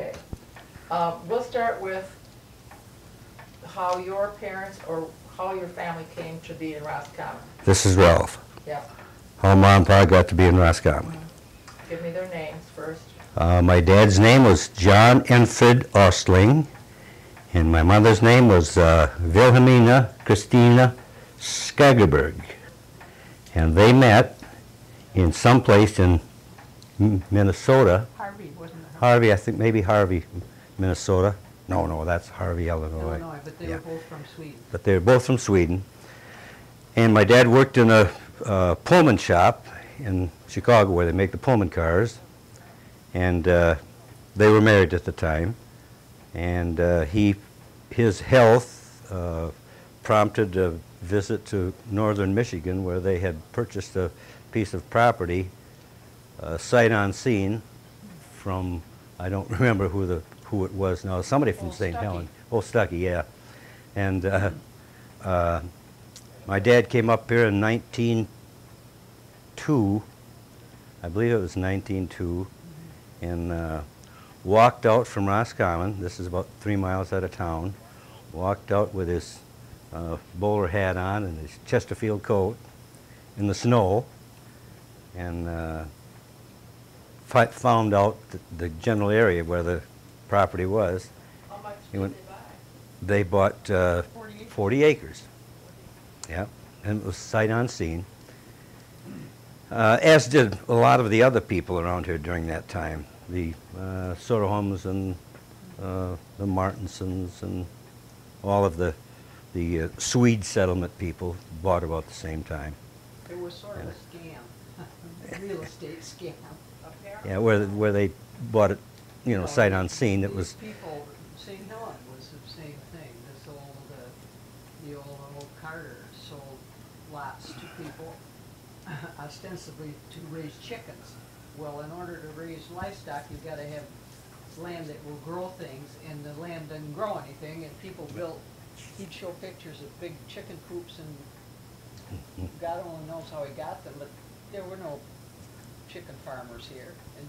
Okay. Um, We'll start with how your parents or how your family came to be in Roscommon. This is Ralph. Yeah, How mom and pa got to be in Roscommon. give me their names first. Uh, my dad's name was John Enfred Ostling, and my mother's name was uh, Wilhelmina Christina Skagerberg. And they met in some place in Minnesota. Harvey, wasn't it? Harvey, I think maybe Harvey, Minnesota. No, no, that's Harvey, Illinois. Illinois, but they Yeah. were both from Sweden. but they're both from Sweden. And my dad worked in a uh, Pullman shop in Chicago where they make the Pullman cars. And uh, they were married at the time. And uh, he, his health uh, prompted a visit to northern Michigan where they had purchased a piece of property, uh, sight unseen, from, I don't remember who the, who it was now, somebody from St. Stuckey. Helen. Oh, Stuckey, yeah. And uh, uh, my dad came up here in 1902, I believe it was 1902, and uh, walked out from Roscommon. This is about three miles out of town. Walked out with his uh, bowler hat on and his Chesterfield coat in the snow, and uh, found out th- the general area where the property was. How much did went- they buy? They bought uh, 40 acres. 40 acres. Yeah, and it was sight unseen. Uh, as did a lot of the other people around here during that time. The uh, Soderholms and uh, the Martinsons and all of the, the uh, Swede settlement people bought about the same time. It was sort of a scam, real estate scam. Yeah, where, where they bought it, you know, sight unseen, it these was, People, St. Helen was the same thing, this old, uh, the old, old Carter sold lots to people ostensibly to raise chickens. Well, in order to raise livestock, you've gotta have land that will grow things, and the land doesn't grow anything, and people built, he'd show pictures of big chicken coops, and God only knows how he got them, but there were no chicken farmers here, and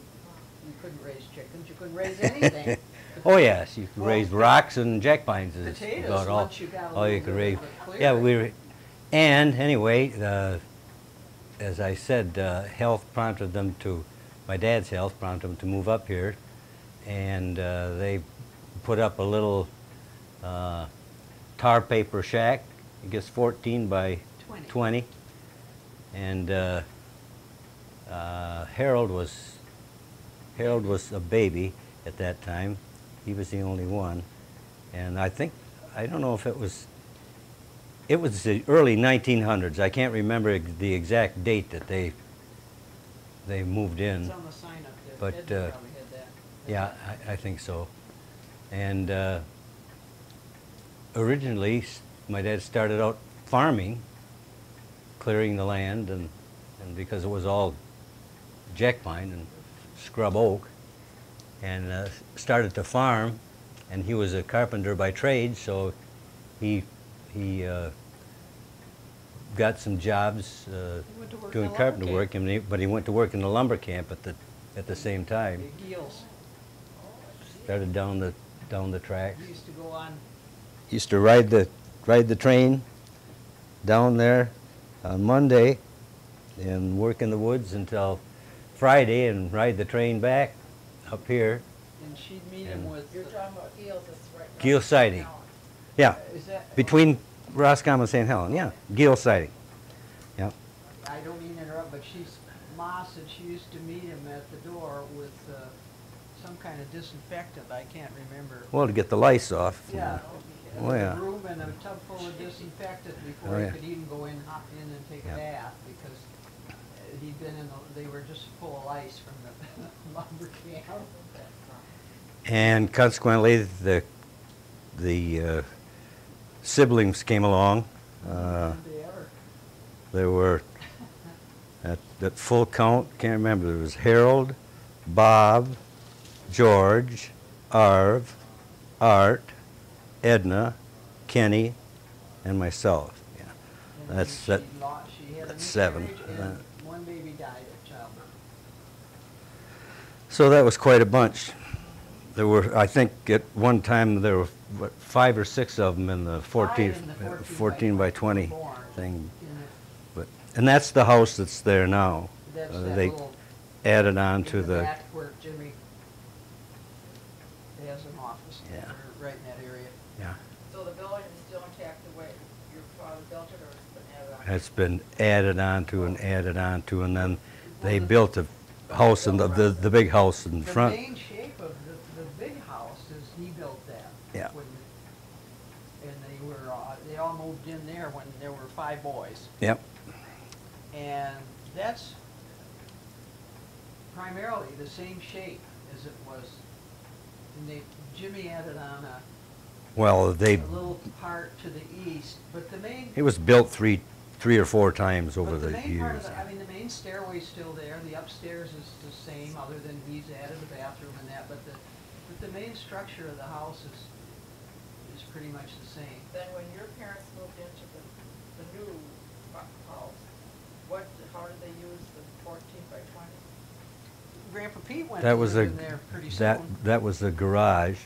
you couldn't raise chickens, you couldn't raise anything. oh yes, you could Well, raise rocks and jack pines is Potatoes, about all, once you got all you could raise. Yeah, we were, and anyway, uh, as I said, uh, health prompted them to, my dad's health prompted them to move up here, and uh, they put up a little uh, tar paper shack. I guess 14 by Twenty. 20, and uh, Harold was Harold was a baby at that time. He was the only one, and I think I don't know if it was. It was the early 1900s. I can't remember the exact date that they they moved in. It's on the sign up there. But, uh, probably had that. Yeah, I, I think so. And uh, originally, my dad started out farming, clearing the land, and, and because it was all jack pine and scrub oak, and uh, started to farm. And he was a carpenter by trade, so he he uh, got some jobs uh, He went to work in doing carpenter work, and he, but he went to work in the lumber camp at the at the same time. Started down the down the tracks. he used to go on, Used to ride the ride the train down there on Monday and work in the woods until Friday and ride the train back up here. and she'd meet him with, You're talking about Gil's, that's right. Gil Siding. Yeah, is that? between Roscommon and St. Helen. Yeah, Gill Siding. Yeah. I don't mean to interrupt, but she's, Ma said she used to meet him at the door with uh, some kind of disinfectant, I can't remember. Well, to get the lice off. Yeah. Oh, yeah. a room and a tub full of disinfectant Oh, before he could even go in, hop in and take Yeah. a bath, because he'd been in, the- they were just full of lice from the lumber camp. And consequently, the the uh, siblings came along. Uh, they? There were, at, at full count, can't remember, there was Harold, Bob, George, Arv, Art, Edna, Kenny, and myself. Yeah. And That's- that- she that's seven. Uh, And one baby died at childbirth. So that was quite a bunch. There were, I think, at one time, there were, what, five or six of them in the 14, in the uh, 14 by 20 barn thing. But, and that's the house that's there now. That's Uh, They added on to the the, back where Jimmy has an office, Yeah. or right in that area. yeah, So the building is still intact the way your father built it, or it's been added on? it's been added on to and added on to, and then they built a house in the, the, the big house in The front. main shape of the, the big house is he built that. Yeah. when- And they were, uh, they all moved in there when there were five boys. Yep, And that's primarily the same shape as it was. And they, Jimmy added on a, well, a they, little part to the east, but the main. it was built three, three or four times over But the main part of years. the- I mean, the main stairway's still there, the upstairs is the same, other than he's added a bathroom and that, but the, but the main structure of the house is, is pretty much the same. Then when your parents moved into the, the new house, what, how did they use the fourteen by twenty? Grandpa Pete went That was a, in there pretty soon. that, that was the garage.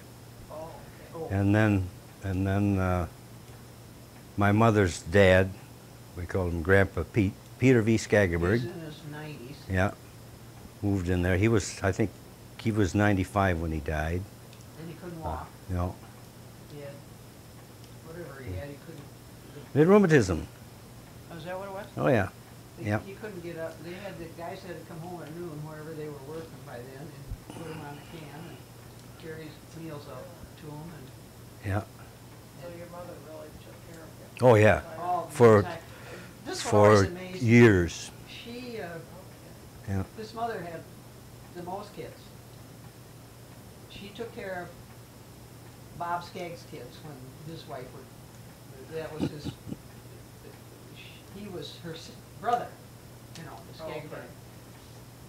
Oh, okay. Oh, And then, and then, uh, my mother's dad, we called him Grandpa Pete, Peter V. Skaggerberg. He's in his nineties. Yeah, moved in there. He was, I think, he was 95 when he died. And he couldn't Uh, walk. You know, He had, whatever he had, he couldn't. he had rheumatism. Oh, is that what it was? Oh, yeah. They- Yep. He couldn't get up. They had, the guys had to come home at noon, wherever they were working by then, and put him on a can and carry his meals up to him and. Yeah. So your mother really took care of him? Oh, yeah. Oh, For- For years. She, uh, Yeah. this mother had the most kids. She took care of Bob Skaggs' kids when his wife would, that was his, he was her brother, you know, the Oh, okay.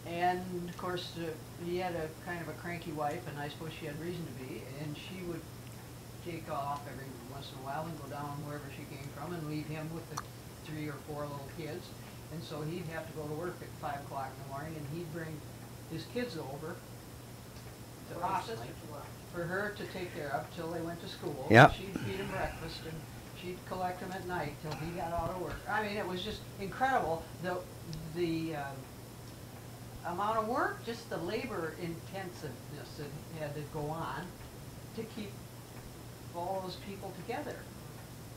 And of course, uh, he had a kind of a cranky wife, and I suppose she had reason to be, and she would take off every once in a while and go down wherever she came from and leave him with the three or four little kids. And so he'd have to go to work at five o'clock in the morning, and he'd bring his kids over to your Oxley for her to take care of till they went to school. Yep. She'd feed him breakfast and she'd collect them at night till he got out of work. I mean, it was just incredible, the, the, um, amount of work, just the labor intensiveness that had to go on to keep all those people together.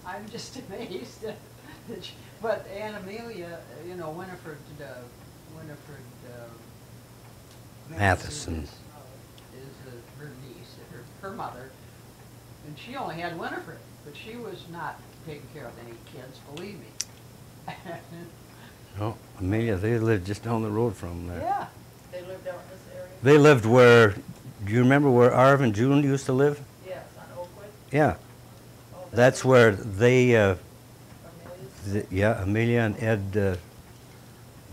I'm just amazed that, that she- but Aunt Amelia, uh, you know, Winifred, uh, Winifred, uh, Matheson. is, is uh, her niece, her, her mother, and she only had Winifred, but she was not taking care of any kids, believe me. Oh, Amelia, they lived just down the road from there. Yeah, They lived out in this area? They lived where, do you remember where Arv and June used to live? Yes, on Oakwood? Yeah, Oh, that's where they, uh, Amelia's? th- yeah, Amelia and Ed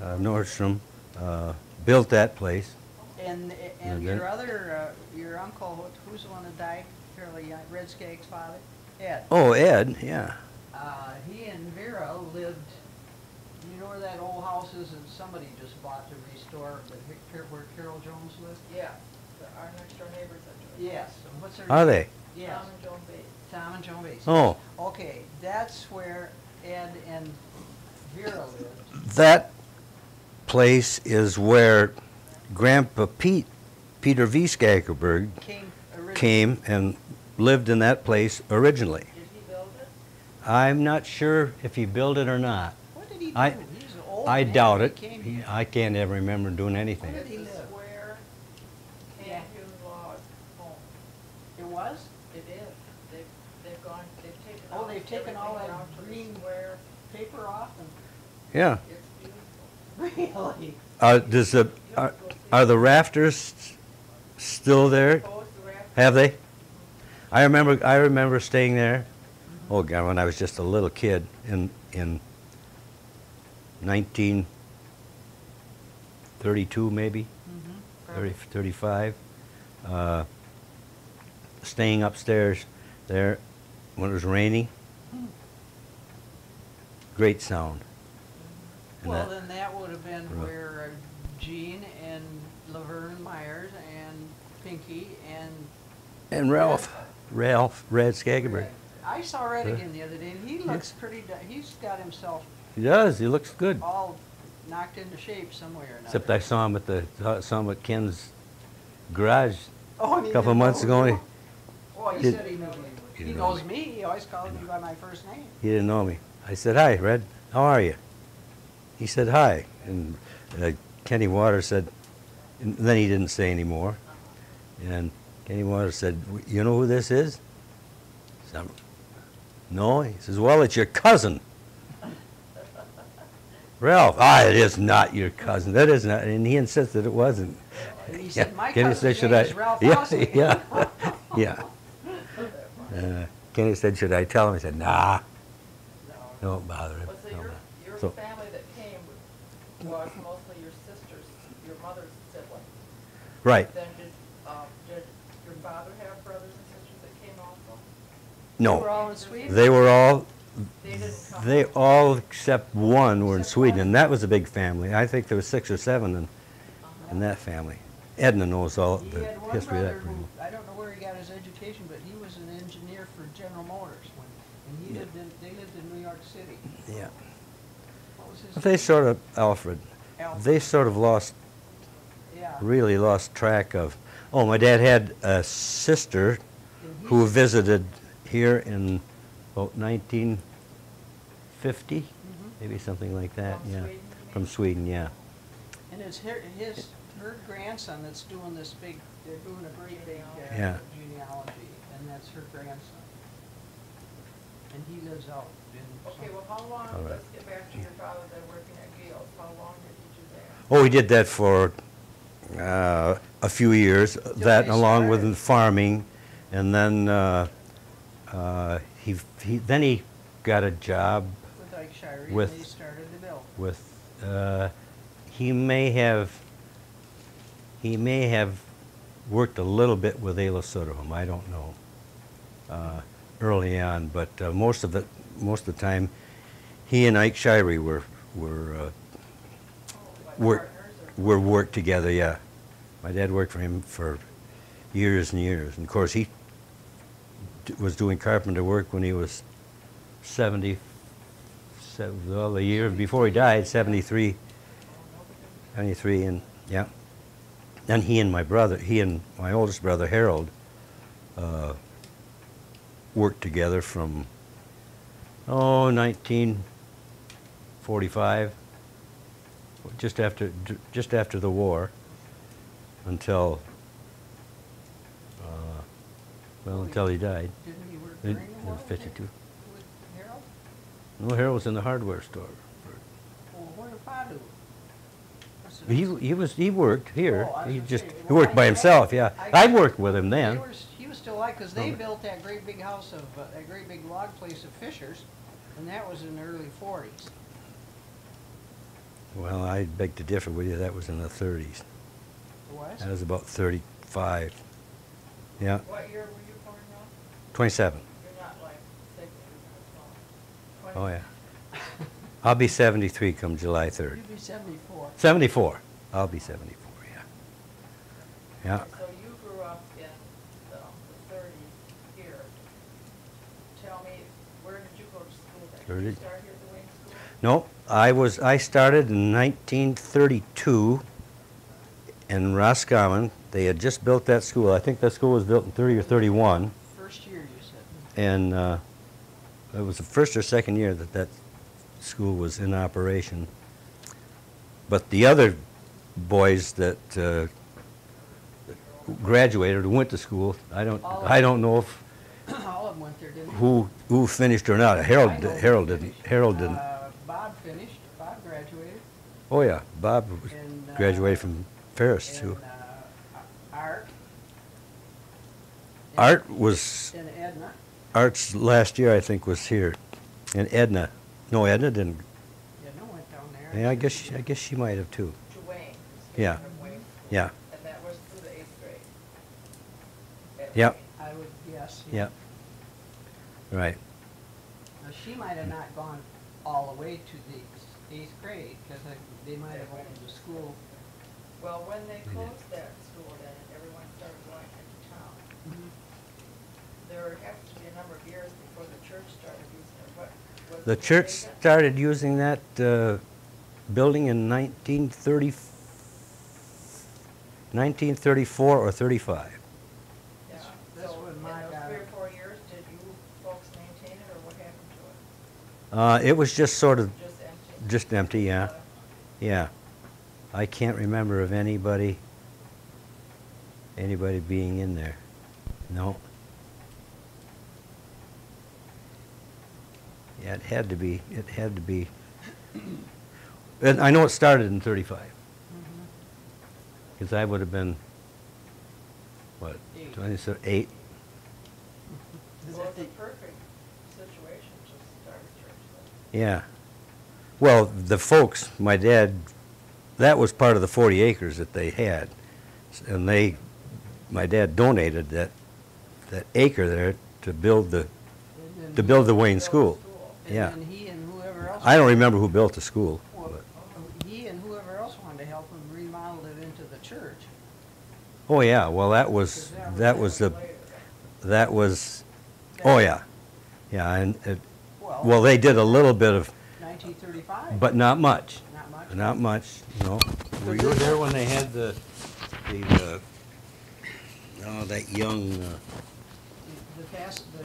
uh, uh, Nordstrom uh, built that place. and, and And your other, uh, your uncle, who's the one that died fairly young, Red Skaggs' father? Ed. Oh, Ed, yeah. Uh, he and Vera lived, you know where that old house is that somebody just bought to restore, but here- where Carol Jones lived? Yeah, the- our next door neighbors are doing. Yes, and what's their? Are they? Yes, Tom and Joan Bates. Tom and Joan Bates. Oh, Okay, that's where Ed and Vera lived. that place is where Grandpa Pete, Peter V. Skaggerberg, Came came and lived in that place originally. Did he build it? I'm not sure if he built it or not. What did he do? I- He's old I man doubt it. he came He- here. I can't ever remember doing anything. Where anything. did he live? square, Yeah. hand-hewn log home. It was? It is. They've, they've gone, they've taken Oh, they've taken all everything that out to the green- Square, Paper off Yeah. it's beautiful. and, really? Uh, does the, are, are the rafters still there? Raft- Have they? I remember, I remember staying there, oh God, when I was just a little kid in, in nineteen thirty-two maybe, Mhm, thirty, thirty-five. Uh, staying upstairs there when it was rainy. Hmm. Great sound. Well, that- then that would have been Right. where uh, Gene and Laverne Myers and Pinky and. And Ralph, Ralph, Red Skagberg. I saw Red again the other day, and he looks pretty, he's got himself He does, he looks good. all knocked into shape somewhere. Except I saw him at the, saw him at Ken's garage Oh, a couple of months know ago. Oh, he Did- said he knew me. He He knows me, he always calls me by my first name. He, he didn't know me. I said, hi, Red, how are you? He said, hi. And uh, Kenny Waters said, and then he didn't say anymore. And Kenny Waters said, you know who this is? Said, no. He says, well, it's your cousin. Ralph, ah, it is not your cousin. That is not, and he insisted it wasn't. And he Yeah, said, my Kenny said, "Should I-" Ralph Yeah, Fossey. yeah, yeah. Uh, Kenny said, should I tell him? He said, nah, don't bother him. Well, so don't your, bother." your So- family that came was mostly your sisters, your mother's sibling. Right, Then did, um, did your father have brothers and sisters that came also? No. They were all in Sweden? They were all, They didn't they all except one were in Sweden, and that was a big family. I think there were six or seven in, Uh-huh. in that family. Edna knows all He the history of that. who, I don't know where he got his education, but he was an engineer for General Motors when, and he Yeah. lived in, they lived in New York City. Yeah. What was his? But they sort of, Alfred, Alfred. they sort of lost, Yeah. really lost track of, oh, my dad had a sister he- who visited here in about 1950, Mhm. maybe something like that, From yeah. Sweden, From? Sweden, yeah. And it's her, his, her grandson that's doing this big, they're doing a great big uh, Yeah. genealogy, and that's her grandson. And he lives out. Okay, well, how long, All right. let's get back to your father then working at Gales, how long did he do that? Oh, he did that for uh, a few years, that they along with started. farming, and then uh, uh, he, he, then he got a job With Ike Shirey, and with- started the mill. with, uh, he may have, he may have worked a little bit with Ayla Soderholm, I don't know, uh, early on, but uh, most of it, most of the time, he and Ike Shirey were, were, uh, were, were worked together, yeah. My dad worked for him for years and years, and of course, he was doing carpenter work when he was seventy, well, the year before he died, seventy-three, seventy-three, and, yeah. Then he and my brother, he and my oldest brother Harold, uh, worked together from, oh, 1945, just after, just after the war, until, uh, well, until he died. Didn't he work In- during the in war? 52. With Harold? No, Harold was in the hardware store. Well, what did Pa do? What's the- He, he was, he worked here. Oh, He just, he worked by himself, yeah. I- I worked with him then. Were, he was still alive, because they Okay. built that great big house of, uh, that great big log place of Fisher's, and that was in the early forties. Well, I beg to differ with you, that was in the thirties. Was? That was about thirty-five. Yeah, What year were you born now? twenty-seven. You're not like six or Oh, yeah. I'll be seventy-three come July third. You'll be seventy-four. Seventy-four. I'll be seventy-four, yeah. Yeah. 30. No, I was, I started in 1932 in Roscommon. They had just built that school. I think that school was built in 30 or 31. First year, you said. And uh, it was the first or second year that that school was in operation. But the other boys that uh, graduated or went to school, I don't, I don't know if all of went there, didn't they? who, who finished or not. Harold, I Harold didn't. Harold didn't. Uh, Bob finished, Bob graduated. Oh, yeah, Bob And, uh, graduated from Ferris, too. Uh, Art. and- Art was, And Edna. Art's last year, I think, was here. And Edna, no, Edna didn't, Edna went down there. yeah, I guess, she- I guess she might have too. To Wayne. Yeah. Wayne Yeah, And that was through the eighth grade? At Yep. I would guess. yeah. Right, Now, she might have not gone all the way to the eighth grade, because they might have opened the school Well, when they closed that school then, everyone started going into town, Mhm. there would have to be a number of years before the church started using it, what, was The it church vacant? started using that uh, building in 1930, 1934 or 35. Yeah, That's so when in my those daughter- three or four years, did you folks maintain it, or what happened to Uh, It was just sort of. Just empty? just empty, yeah, yeah. I can't remember of anybody, anybody being in there. No. Yeah, it had to be, it had to be. And I know it started in 35. Mhm. Because I would have been, what, Eight. 27, eight? Is Well, that it's a the- perfect situation to start a church then. Yeah. Well, the folks, my dad, that was part of the 40 acres that they had. And they, my dad donated that, that acre there to build the, to build the Wayne School. And Yeah. then he and whoever else. I don't remember who built the school. Well, he and whoever else wanted to help him remodel it into the church. Oh, yeah, well, that was, that was the, that was, oh, yeah. Yeah, and, it- Well, well, they did a little bit of, nineteen thirty-five. but not much. Not much. Not much, no. Were you there when they had the, the, uh, oh, that young, uh, The past, the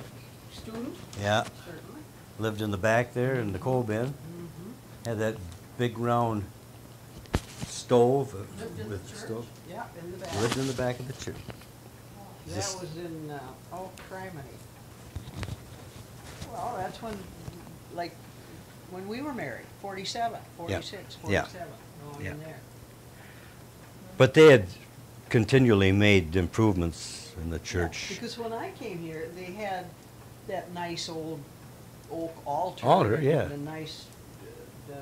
student, yeah, certainly. lived in the back there in the coal bin, Mhm. had that big round stove uh, Lived in the with church. stove. Yeah, in the back. Lived in the back of the church. That Just- was in, uh, oh, criminy. Well, that's when, like, when we were married, forty-seven, forty-six, Yeah. forty-seven, going Yeah. in there. But they had continually made improvements in the Yeah, church. Because when I came here, they had that nice old oak altar. Altar, yeah. The nice, uh, the,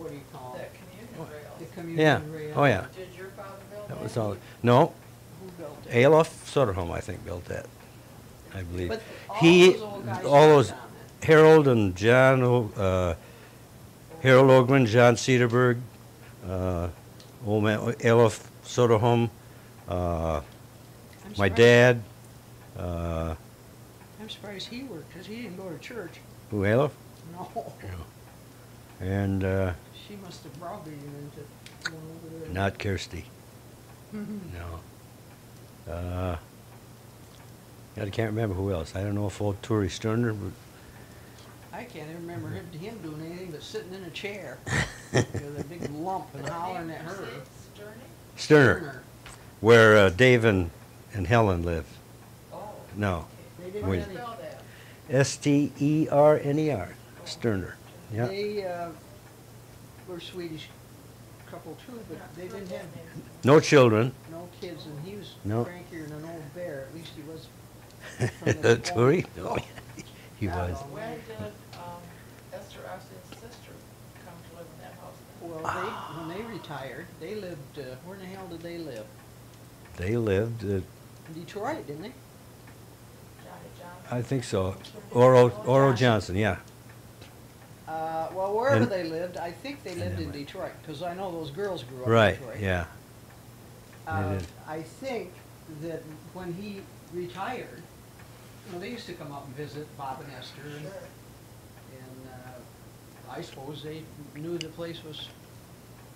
what do you call That it? communion The rails. Yeah, communion rail. oh, yeah. Did your father build that? That was all, no, Who built it? Alof Soderholm, I think, built that, I believe. But all He, those old guys all those, on it. Harold and John, uh, Harold Ogren, John Cedarberg, uh, old man, Alof Soderholm, uh, my dad, uh, I'm surprised he worked, because he didn't go to church. who, Alof? No. And, uh, She must have browbeaten him into going over there. not Kirsty, Mhm. no. Uh, I can't remember who else. I don't know if old Turi Sterner, but I can't even remember him, him doing anything but sitting in a chair with a big lump and hollering at her. Sterner, where uh, Dave and, and Helen live. Oh. No. They didn't do you Wait. really, spell that? S T E R N E R, Sterner. Yeah. they, uh, were Swedish couple too, but they didn't have No children. no kids, and he was No. crankier than an old bear, at least he was. from the Turi? old- Oh, he Yeah, was. Well, When did um, Esther Austin's sister come to live in that house? Well, they, when they retired, they lived, uh, where in the hell did they live? They lived, uh, In Detroit, didn't they? Johnny Johnson? I think so, Oro, Oro Johnson, yeah. Uh, well, wherever And- they lived, I think they lived in what? Detroit, because I know those girls grew up in Right, Detroit. yeah. Uh, did. I think that when he retired, you know, they used to come up and visit Bob and Esther, and, Sure. And, I suppose they knew the place was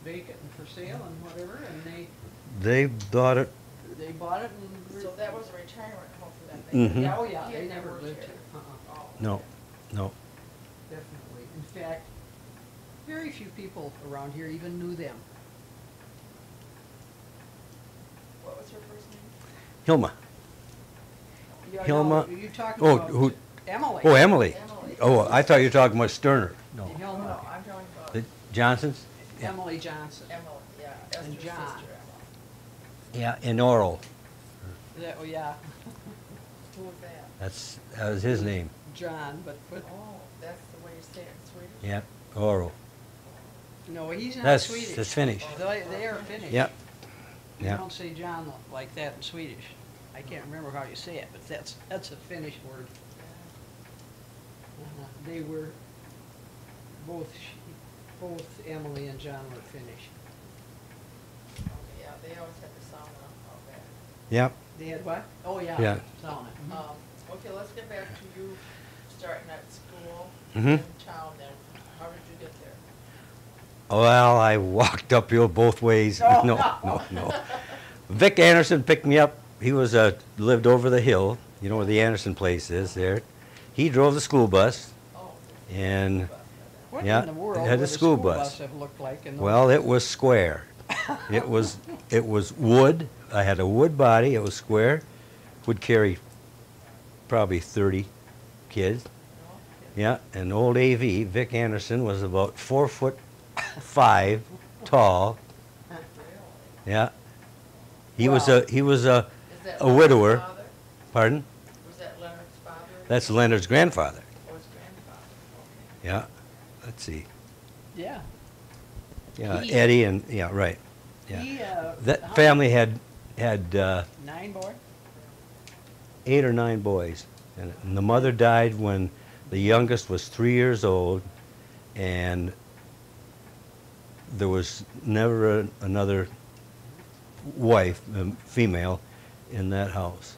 vacant and for sale and whatever, and they, They bought it, they bought it and. So that was a retirement home for them? They- Mhm. Yeah, oh yeah, they never lived here. here, uh-uh. Oh, no, no. Definitely. In fact, very few people around here even knew them. What was her first name? Hilma. Yeah, Hilma- no, You talking Oh, about who- Emily? Oh, Emily. Emily. Oh, I thought you were talking about Sterner. No. No, Hilma. no, I'm talking about The Johnsons? Yeah. Emily Johnson. Emily, yeah, Esther's And sister, John. Emily. Yeah, in Oral. That, oh, yeah, Who was that? That's, that was his name. John, but, but, Oh, that's the way you say it in Swedish? Yep, Oral. no, he's not That's, Swedish. that's Finnish. They, they are Finnish. Yep, You yeah. don't say John like that in Swedish. I can't remember how you say it, but that's, that's a Finnish word. Uh, They were, both, she- both Emily and John were finished. Okay, Yeah, they always had the sauna out back. Yep. They had what? Oh, yeah. Yeah. Sauna. mhm. Um, okay, let's get back to you starting at school Mhm. in town then. How did you get there? Well, I walked uphill both ways. Oh, No, no. no, no. Vic Anderson picked me up. He was, uh, lived over the hill, you know where the Anderson place is there. He drove the school bus Oh. and, What yeah, in the world it had a a school school bus. bus have looked like in those? well, it was square. It was, it was wood. I had a wood body. It was square. Would carry probably 30 kids. Yeah, and old AV, Vic Anderson, was about four foot five tall. Yeah. He was a, he was a, Is that A Leonard's widower. father? pardon? Was that Leonard's father? That's Leonard's grandfather. Or his grandfather? Yeah. Let's see. Yeah. Yeah, He- Eddie and, yeah, right. Yeah. He, uh, That family had, had uh, Nine boy? eight or nine boys. And and the mother died when the youngest was three years old, and there was never a- another wife, um, female, in that house.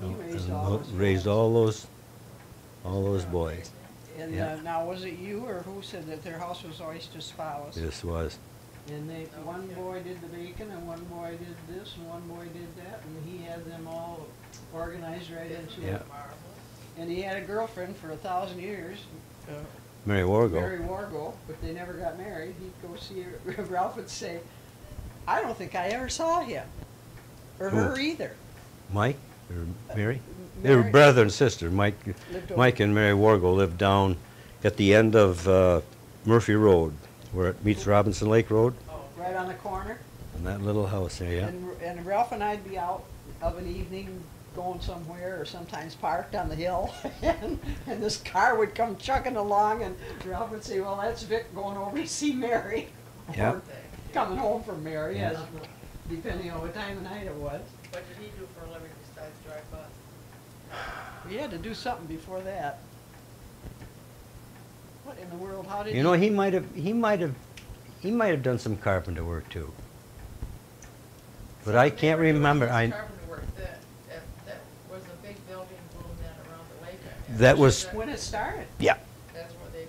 He raised and all those Raised all those, all those boys. And Yeah. uh, now, was it you or who said that their house was oyster spouse? This was, And they, one boy did the bacon and one boy did this and one boy did that and he had them all organized right into Yeah. it. And he had a girlfriend for a thousand years, uh, Mary Wargo. Mary Wargo, but they never got married. He'd go see her, Ralph would say, I don't think I ever saw him. Or Who? her either. Mike or Mary? They were brother and sister. Mike, lived over- Mike and Mary Wargo lived down at the end of uh, Murphy Road, where it meets Robinson Lake Road, Oh, Right on the corner. in that little house there, yeah. And, and Ralph and I'd be out of an evening going somewhere or sometimes parked on the hill. And, and this car would come chugging along and Ralph would say, well, that's Vic going over to see Mary. Yeah. Or coming home from Mary, Yeah. as, depending on what time of night it was. What did he do for a living besides drive bus? We had to do something before that. What in the world, how did You know, he might have, he might have, he might have done some carpenter work too. But I can't They were doing remember, I, Carpenter work that, that, that was a big building boom then around the lake. That was- When it started. yeah, That's where they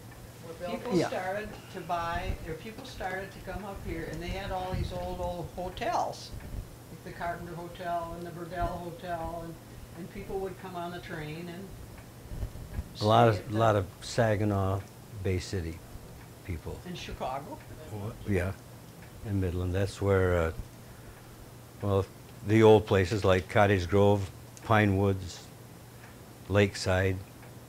were building. People Yeah. started to buy, or people started to come up here, and they had all these old, old hotels. Like the Carpenter Hotel and the Burdell Hotel, and, and people would come on the train and a lot of, at the- lot of Saginaw Bay City people. In Chicago. Yeah, in Midland, that's where, uh, well, the old places like Cottage Grove, Pine Woods, Lakeside,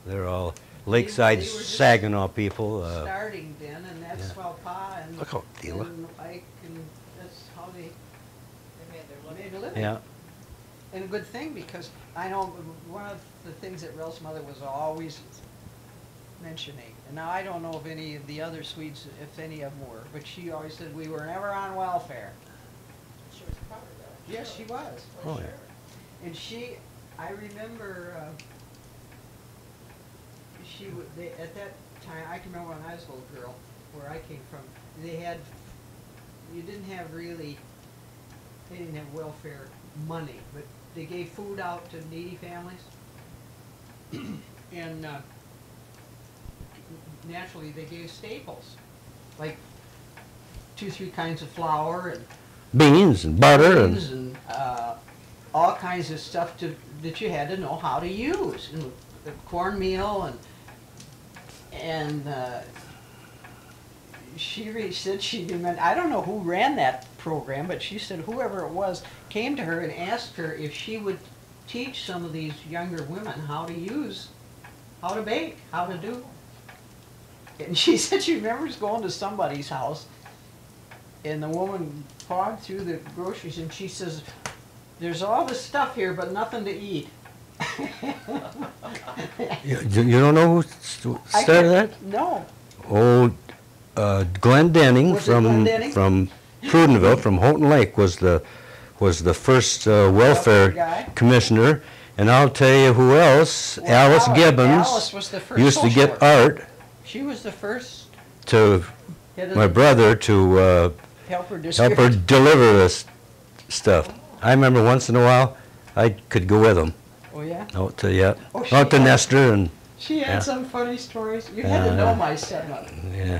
they're all, Lakeside they were just Saginaw people, uh, Starting then, and that's yeah. how Pa and, Look how deal. and Ike, and that's how they They made their living. made a living. yeah, And a good thing, because I know one of the things that Ralph's mother was always mentioning, and now I don't know if any of the other Swedes, if any of them were, but she always said we were never on welfare. She was proud of that. Yes, she was. For Oh, yeah. sure. And she, I remember, uh, she would, they, at that time, I can remember when I was a little girl, where I came from, they had, you didn't have really, they didn't have welfare money, but they gave food out to needy families. And, uh, naturally, they gave staples, like two, three kinds of flour and beans and butter beans and, and uh, all kinds of stuff to, that you had to know how to use, and the cornmeal and and uh, she re- said she didn't. I don't know who ran that program, but she said whoever it was came to her and asked her if she would teach some of these younger women how to use, how to bake, how to do. And she said she remembers going to somebody's house and the woman pawed through the groceries and she says, there's all this stuff here, but nothing to eat. you, you don't know who started that? No. Old, uh, Glenn Denning Was it Glenn from, Denning? from Prudenville, from Houghton Lake was the, was the first uh, Welfare commissioner. And I'll tell you who else, Well, Alice Alice- Gibbons. Alice was the first Used to social get worker. art She was the first to head of my the- brother to uh, help her deliver this stuff. I remember once in a while, I could go with them Oh, yeah? out to, yeah, Oh, she out to had- Nester and, She Yeah. had some funny stories. You had to know Uh, my stepmother. yeah.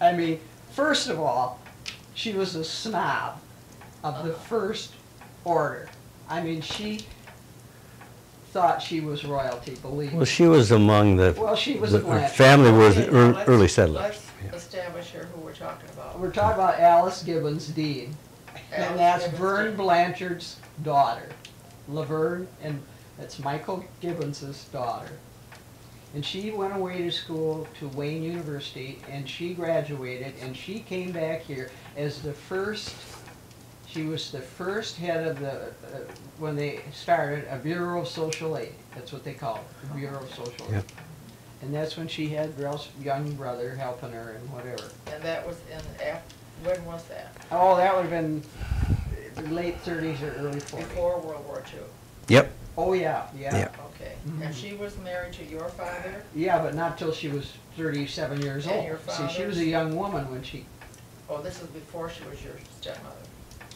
I mean, first of all, she was a snob of the first order. I mean, she thought she was royalty, believe Well, me. she was among the, Well, she was the- her Blanchard. family was Okay, the now ear- let's- early settlers. Let's Yeah. establish here who we're talking about. We're talking about Alice Gibbons Dean, Alice and that's Gibbons Vern Dean. Blanchard's daughter. Laverne, and that's Michael Gibbons's daughter. And she went away to school to Wayne University, and she graduated, and she came back here as the first, she was the first head of the, uh, when they started, a Bureau of Social Aid. That's what they called it, the Bureau of Social Aid. Yep. And that's when she had Ralph's young brother helping her and whatever. And that was in, af- when was that? Oh, that would have been late thirties or early forties. Before World War II? Yep, Oh, yeah, yeah. Yeah. Okay. Mhm. And she was married to your father? Yeah, but not till she was thirty-seven years And old. your See, she was a young woman when she, Oh, this was before she was your stepmother.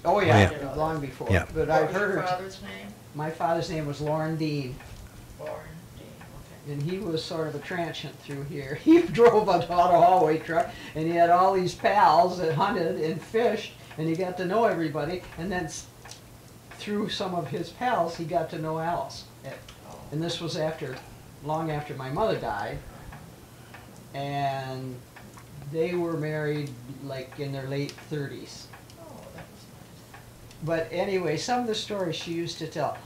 oh, yeah, oh, Yeah. long before. Yeah. But What I've was your heard her, father's name? my father's name was Lauren Dean, Warren Dean, okay. and he was sort of a transient through here. He drove a auto haulaway truck, and he had all these pals that hunted and fished, and he got to know everybody, and then s- through some of his pals, he got to know Alice. Oh. And this was after, long after my mother died. And they were married like in their late thirties. Oh, that was nice. But anyway, some of the stories she used to tell.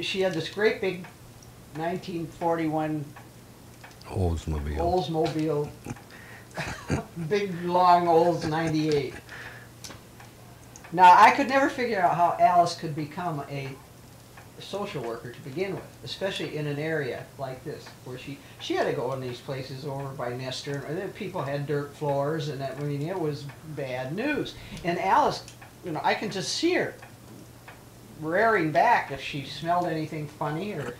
She had this great big nineteen forty-one Oldsmobile. Oldsmobile, big long Olds ninety-eight. Now, I could never figure out how Alice could become a social worker to begin with, especially in an area like this, where she, she had to go in these places over by Nester, and then people had dirt floors, and that, I mean, it was bad news. And Alice, you know, I can just see her rearing back if she smelled anything funny, or,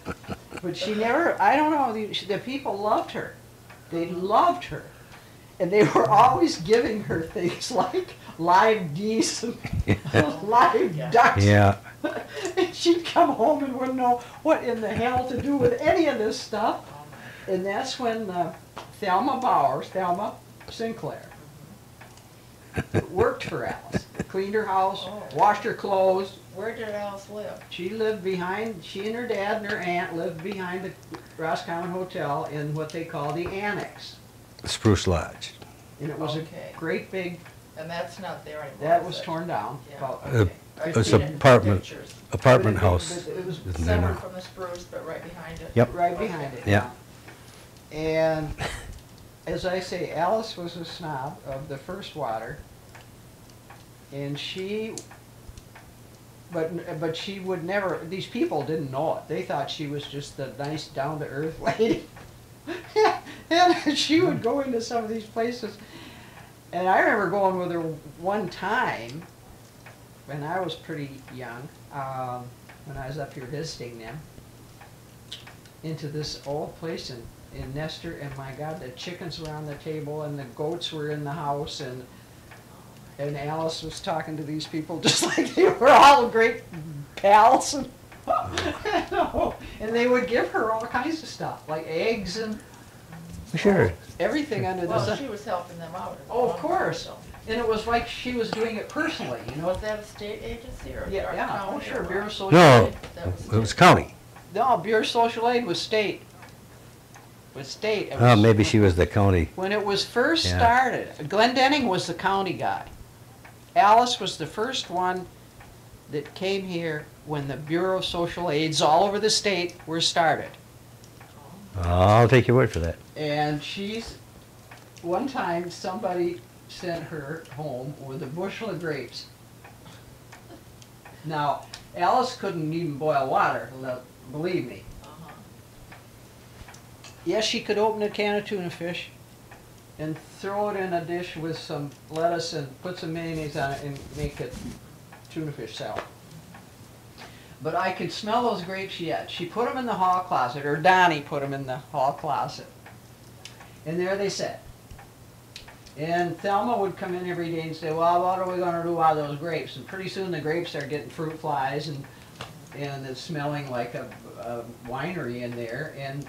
but she never, I don't know, the, the people loved her. They loved her. And they were always giving her things like live geese and live Yeah. ducks. Yeah, And she'd come home and wouldn't know what in the hell to do with any of this stuff. And that's when uh, Thelma Bowers, Thelma Sinclair, worked for Alice. Cleaned her house, Oh. washed her clothes. Where did Alice live? She lived behind, she and her dad and her aunt lived behind the Roscommon Hotel in what they call the Annex. Spruce Lodge. And it was Okay. a great big, And that's not there anymore. that is was torn down. Yeah, about- okay. I've it's seen it in apartment. pictures. Apartment house. It was is there Separate now. from the spruce, but right behind it. Yep. right behind it. Yeah. And as I say, Alice was a snob of the first water. And she, but, but she would never, these people didn't know it. They thought she was just the nice, down-to-earth lady. And she would go into some of these places. And I remember going with her one time, when I was pretty young, um, when I was up here visiting them into this old place in, in Nester, and my God, the chickens were on the table, and the goats were in the house, and and Alice was talking to these people just like they were all great pals, and, and they would give her all kinds of stuff, like eggs and Sure. everything under the Well, sun. she was helping them out. Oh, of course. And it was like she was doing it personally, you know. Was that a state agency or? Yeah, Dark yeah, oh County sure, or Bureau of? Social No, Aid. That was it was state. county. No, Bureau of Social Aid was state. Was state. It Oh, was- maybe she was the county. When it was first Yeah. started, Glenn Denning was the county guy. Alice was the first one that came here when the Bureau of Social Aids all over the state were started. I'll take your word for that. And she's, one time, somebody sent her home with a bushel of grapes. Now, Alice couldn't even boil water, believe me. Uh-huh. Yes, she could open a can of tuna fish and throw it in a dish with some lettuce and put some mayonnaise on it and make it tuna fish salad. But I could smell those grapes yet. She put them in the hall closet, or Donnie put them in the hall closet. And there they sat. And Thelma would come in every day and say, well, what are we gonna do out of those grapes? And pretty soon the grapes start getting fruit flies and, and it's smelling like a, a winery in there. And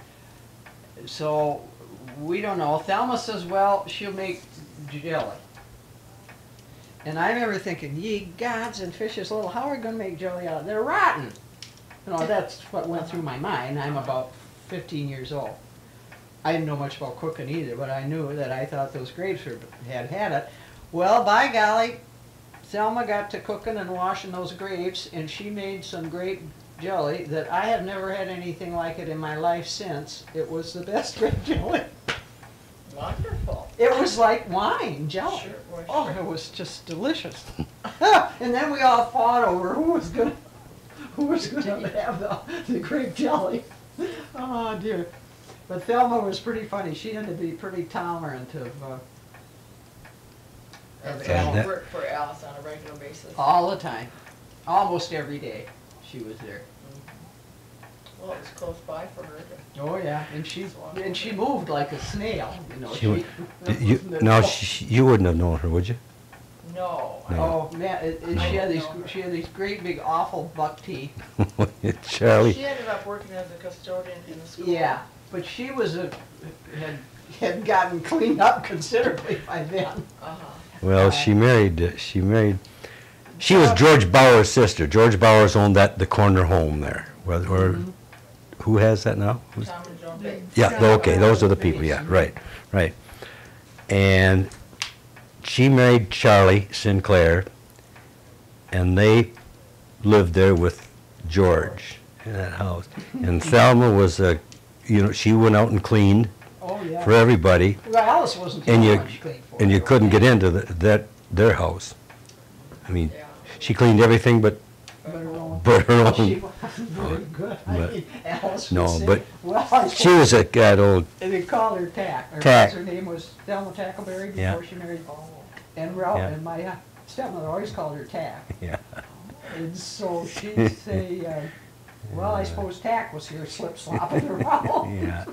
so, we don't know. Thelma says, well, she'll make jelly. And I remember thinking, ye gods and fishes little, how are we gonna make jelly out of, they're rotten. You know, that's what went through my mind. I'm about fifteen years old. I didn't know much about cooking either, but I knew that I thought those grapes were, had had it. Well, by golly, Thelma got to cooking and washing those grapes, and she made some grape jelly that I have never had anything like it in my life since. It was the best grape jelly. It was like wine jelly. Sure, well, Oh, sure. it was just delicious. and then we all fought over who was gonna, who was gonna have the, the grape jelly. Oh dear. But Thelma was pretty funny. She had to be pretty tolerant of uh, of Yeah, Al that- worked for Alice on a regular basis. all the time, almost every day. She was there. Well, it was close by for her to. Oh yeah, and she and she moved like a snail. You know. She would- You, no, she- you wouldn't have known her, would you? No. I- No. Oh man, it, it, she had these she had these great big awful buck teeth. Charlie, She ended up working as a custodian in the school. Yeah, but she was a, had, had gotten cleaned up considerably by then. Uh-huh. well, she married, uh, she married, she was George Bauer's sister. George Bauer's owned that, the corner home there. Where, where, who has that now? Who's- Tom and Joan Bates. Yeah, okay, those are the people, yeah, right, right. And she married Charlie Sinclair, and they lived there with George in that house. And Thelma was a, you know, she went out and cleaned Oh, yeah. for everybody, Well, Alice wasn't and too you, much clean for and you her. couldn't get into the, that, their house. I mean, Yeah. she cleaned everything but, But her own. but her Well, She own. wasn't very good. I But- mean, Alice No, but well, She was a, good old, they called her Tack. Her, Tack. Her name was Thelma Tackleberry Yeah. before she married. Paul. And Ralph, Yeah. and my stepmother always called her Tack. yeah, And so she'd say, uh, well, I suppose Tack was here slip slopping around. yeah,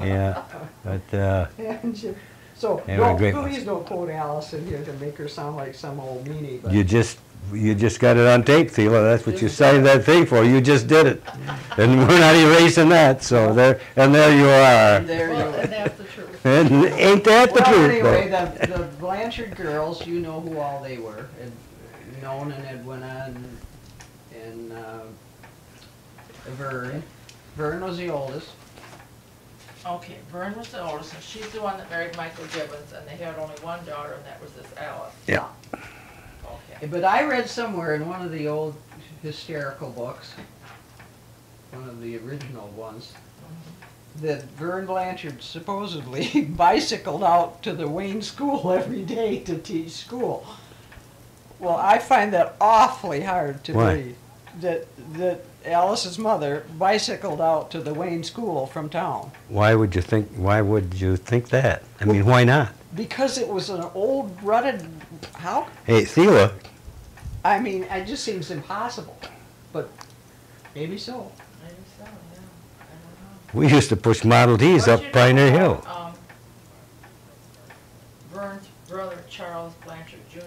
yeah, but, uh, And she, so, please don't quote Alice in here to make her sound like some old meanie, but. You just, you just got it on tape, Thela, that's what you signed that thing for, you just did it. And we're not erasing that, so there, and there you are. There you Well, go. and that's the truth. And ain't that the Well, truth, anyway, though? the, the Blanchard girls, you know who all they were, and Nona and Edwina and, and, uh, Vern. Vern was the oldest. Okay, Vern was the oldest, and she's the one that married Michael Gibbons, and they had only one daughter, and that was this Alice. Yeah. Okay. But I read somewhere in one of the old hysterical books, one of the original ones, that Vern Blanchard supposedly bicycled out to the Wayne School every day to teach school. Well, I find that awfully hard to Why? believe. That, that Alice's mother bicycled out to the Wayne School from town. Why would you think, why would you think that? I mean, why not? Because it was an old rutted, how, Hey, Thela, I mean, it just seems impossible, but maybe so. Maybe so, yeah, I don't know. we used to push Model Ts What'd up you know Pioneer Hill. um, Vern's brother, Charles Blanchard Jr.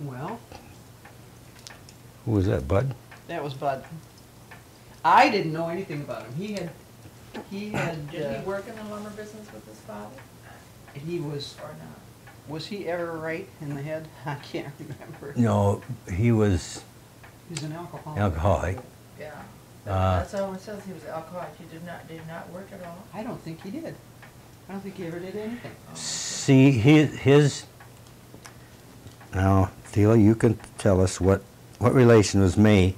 Well, Who was that, Bud? that was Bud. I didn't know anything about him. He had, he had, Did uh, he work in the lumber business with his father, he was, or not? was he ever right in the head? I can't remember. No, he was He's an alcoholic. alcoholic. Yeah. Uh, That's all it says, he was alcoholic, he did not, did not work at all. I don't think he did. I don't think he ever did anything. See, his, his, now, Thela, you can tell us what, what relation was May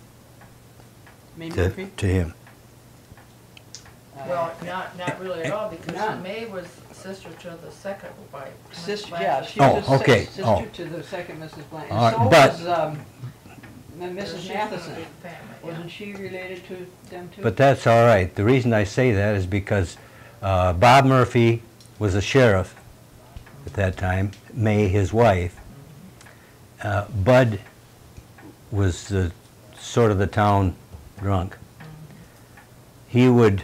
May to, Murphy? to him? Well, not, not really at all, because None. May was sister to the second wife. Sister, Blanchard. yeah, she Oh, was okay, sis- oh. sister to the second Mrs. Blanchard. All right, so but- was, um, She's Mrs. from a Matheson. big family, yeah. Wasn't she related to them too? But that's all right. The reason I say that is because uh, Bob Murphy was a sheriff at that time, May, his wife. Uh, Bud was the, sort of the town drunk. He would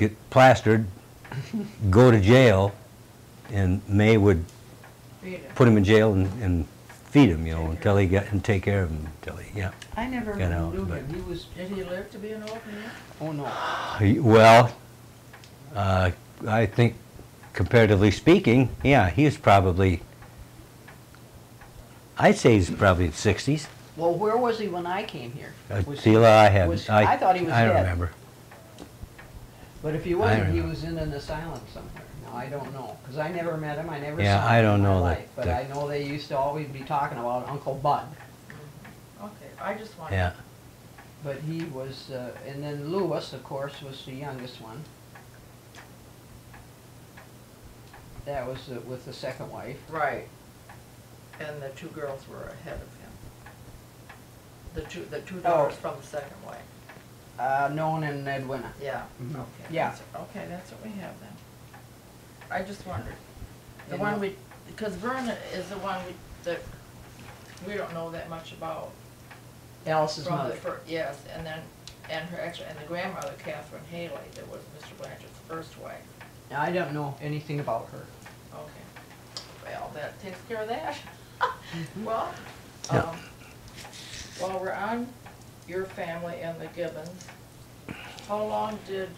get plastered go to jail, and May would put him in jail and, and feed him, you know, until he got, and take care of him until he, yeah. I never Get out, knew but- him. He was, Did he live to be an old man? oh no. He- Well, uh, I think comparatively speaking, yeah, he was probably, I'd say he's probably in sixties. Well, where was he when I came here? Uh, Was he- Thela, I have, was- I, I thought he was I don't dead. remember. But if he I wasn't, he know. was in an asylum somewhere. Now, I don't know, because I never met him, I never saw him Yeah, I don't in my know that- life. But that- I know they used to always be talking about Uncle Bud. Okay, I just wanted. Yeah, But he was, uh, and then Lewis, of course, was the youngest one. That was uh, with the second wife. Right. And the two girls were ahead of him. The two, the two daughters Oh. from the second wife. Uh, Nona and Edwina. Yeah, Mhm. okay. Yeah. that's- Okay, that's what we have then. I just wondered. The And one what- we, because Verna is the one we, that we don't know that much about. Alice's From the mother. fir- Yes, and then, and her, actually, and the grandmother, Catherine Haley, that was Mr. Blanchard's first wife. Now I don't know anything about her. Okay. Well, that takes care of that. Well, Yeah. um, while we're on your family and the Gibbons, how long did